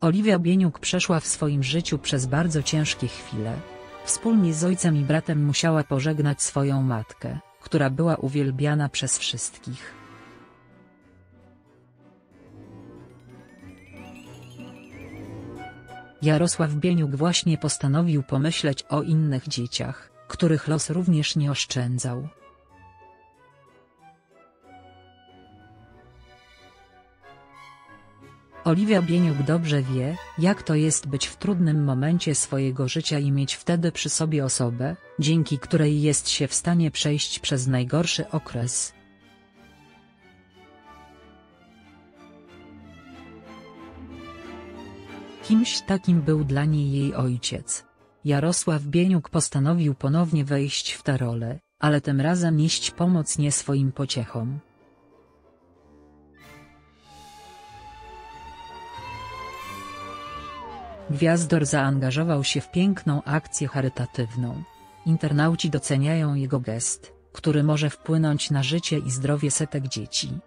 Oliwia Bieniuk przeszła w swoim życiu przez bardzo ciężkie chwile. Wspólnie z ojcem i bratem musiała pożegnać swoją matkę, która była uwielbiana przez wszystkich. Jarosław Bieniuk właśnie postanowił pomyśleć o innych dzieciach, których los również nie oszczędzał. Oliwia Bieniuk dobrze wie, jak to jest być w trudnym momencie swojego życia i mieć wtedy przy sobie osobę, dzięki której jest się w stanie przejść przez najgorszy okres. Kimś takim był dla niej jej ojciec. Jarosław Bieniuk postanowił ponownie wejść w tę rolę, ale tym razem nieść pomoc nie swoim pociechom. Gwiazdor zaangażował się w piękną akcję charytatywną. Internauci doceniają jego gest, który może wpłynąć na życie i zdrowie setek dzieci.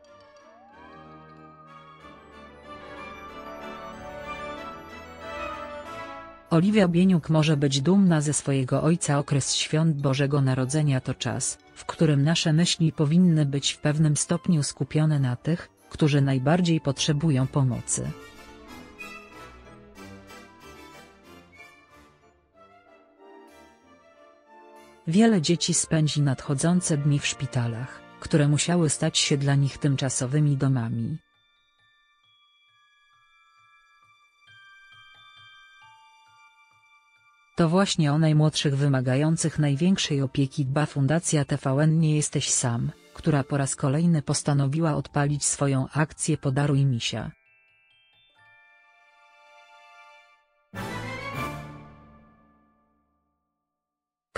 Oliwia Bieniuk może być dumna ze swojego ojca okres świąt Bożego Narodzenia to czas, w którym nasze myśli powinny być w pewnym stopniu skupione na tych, którzy najbardziej potrzebują pomocy. Wiele dzieci spędzi nadchodzące dni w szpitalach, które musiały stać się dla nich tymczasowymi domami. To właśnie o najmłodszych wymagających największej opieki dba Fundacja TVN Nie Jesteś Sam, która po raz kolejny postanowiła odpalić swoją akcję Podaruj Misia.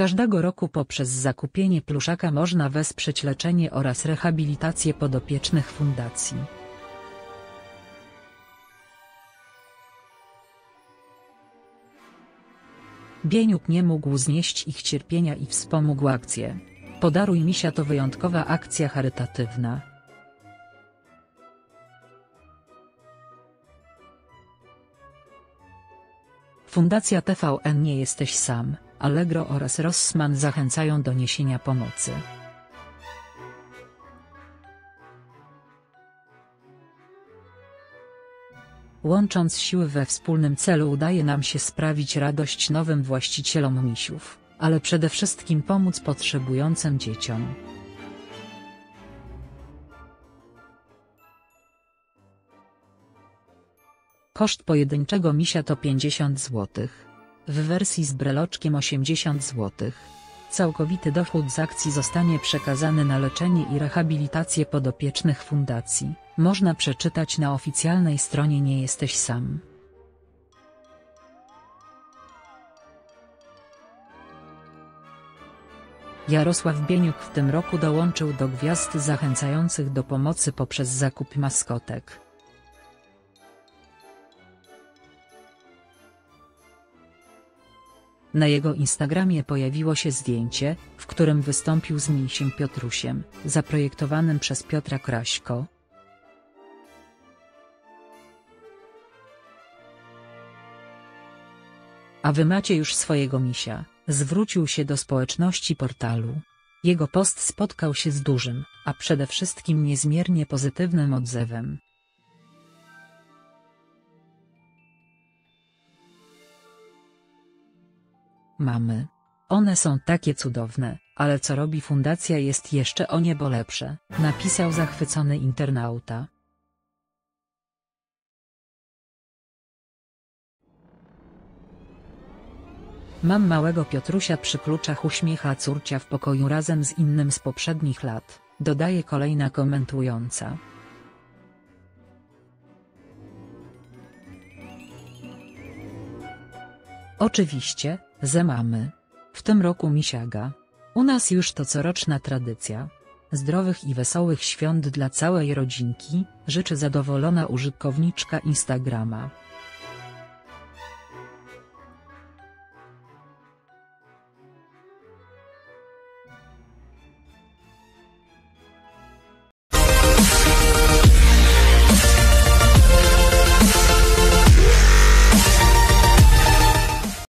Każdego roku poprzez zakupienie pluszaka można wesprzeć leczenie oraz rehabilitację podopiecznych fundacji. Bieniuk nie mógł znieść ich cierpienia i wspomógł akcję. Podaruj misia to wyjątkowa akcja charytatywna. Fundacja TVN Nie Jesteś Sam, Allegro oraz Rossmann zachęcają do niesienia pomocy. Łącząc siły we wspólnym celu udaje nam się sprawić radość nowym właścicielom misiów, ale przede wszystkim pomóc potrzebującym dzieciom. Koszt pojedynczego misia to 50 zł. W wersji z breloczkiem 80 zł. Całkowity dochód z akcji zostanie przekazany na leczenie i rehabilitację podopiecznych fundacji, można przeczytać na oficjalnej stronie Nie jesteś sam. Jarosław Bieniuk w tym roku dołączył do gwiazd zachęcających do pomocy poprzez zakup maskotek. Na jego Instagramie pojawiło się zdjęcie, w którym wystąpił z misiem Piotrusiem, zaprojektowanym przez Piotra Kraśko. A wy macie już swojego misia, zwrócił się do społeczności portalu. Jego post spotkał się z dużym, a przede wszystkim niezmiernie pozytywnym odzewem. Mamy. One są takie cudowne, ale co robi fundacja jest jeszcze o niebo lepsze, napisał zachwycony internauta. Mam małego Piotrusia przy kluczach uśmiecha córcia w pokoju razem z innym z poprzednich lat, dodaje kolejna komentująca. Oczywiście, ze mamy. W tym roku misiaga. U nas już to coroczna tradycja. Zdrowych i wesołych świąt dla całej rodzinki, życzy zadowolona użytkowniczka Instagrama.